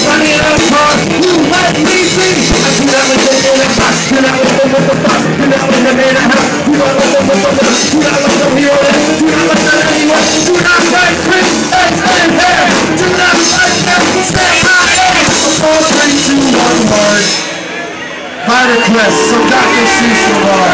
shining in the front. You let me see. I do not live in a box. Do not live in a bus. Do not live in a house. Do not live in a box. Do not live in a house. Do not live in anyone. Do not write Chris X and hair. Do not write them. Stay high. Four, three, two, one, word. By request, so Dr. Cecil Law.